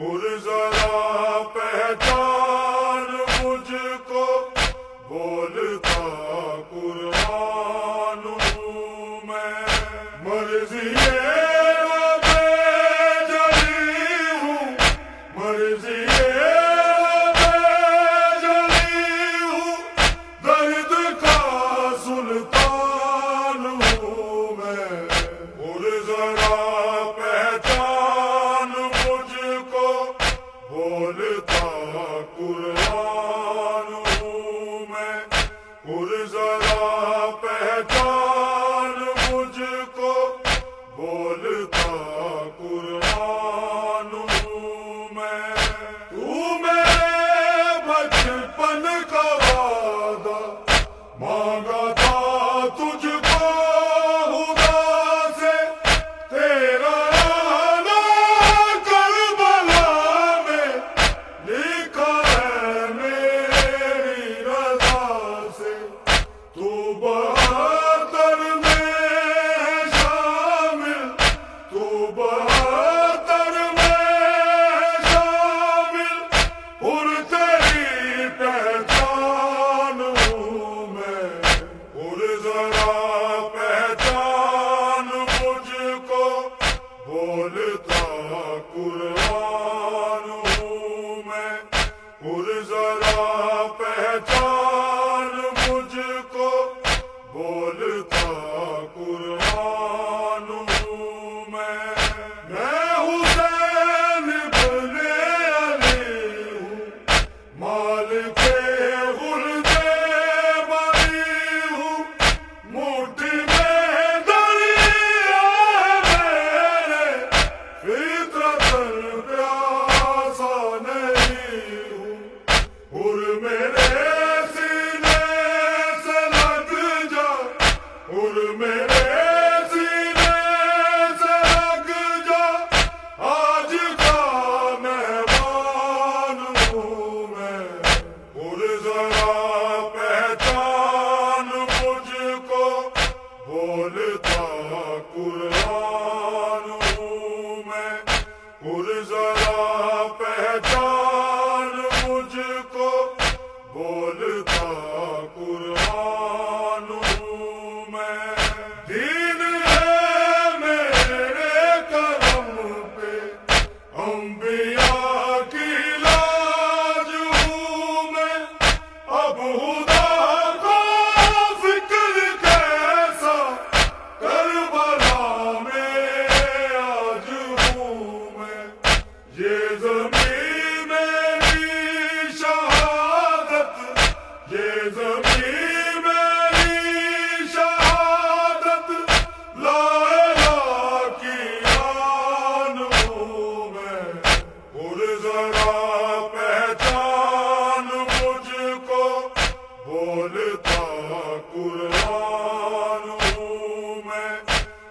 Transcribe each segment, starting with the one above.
پرزلا پہ بولتا قرآن میں پور ذرا پہچان مجھ کو۔ بولتا قرآن میں، تو میں بچپن کا وعدہ مانگا cantor. Ulu me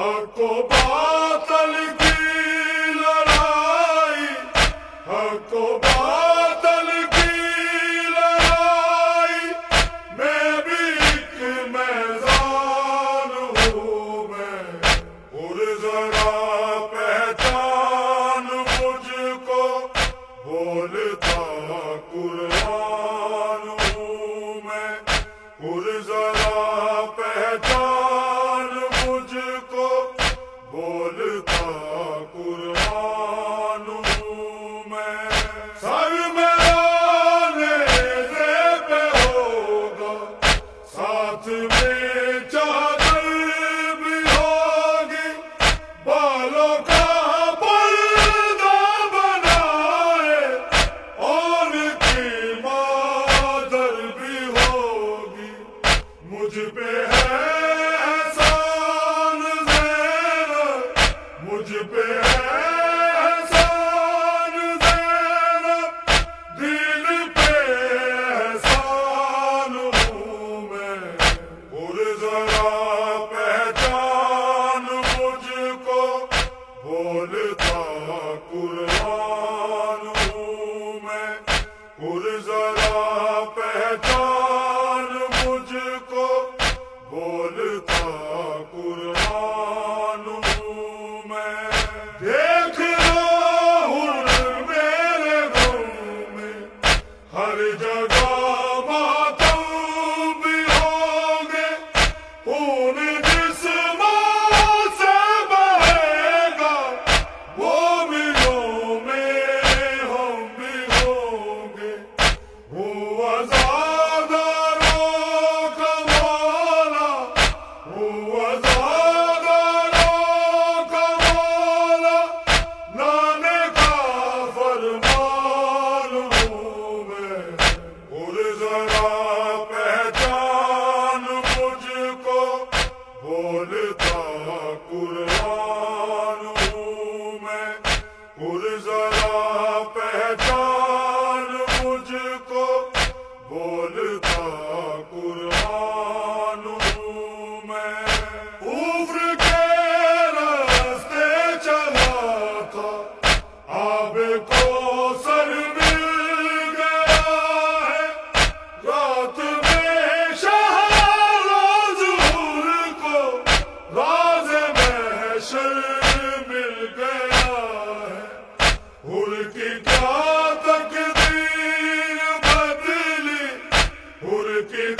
حق و باطل کی لڑائی حق و باطل کی لڑائی میں بھی ہوں میں کرتا Türkiye'de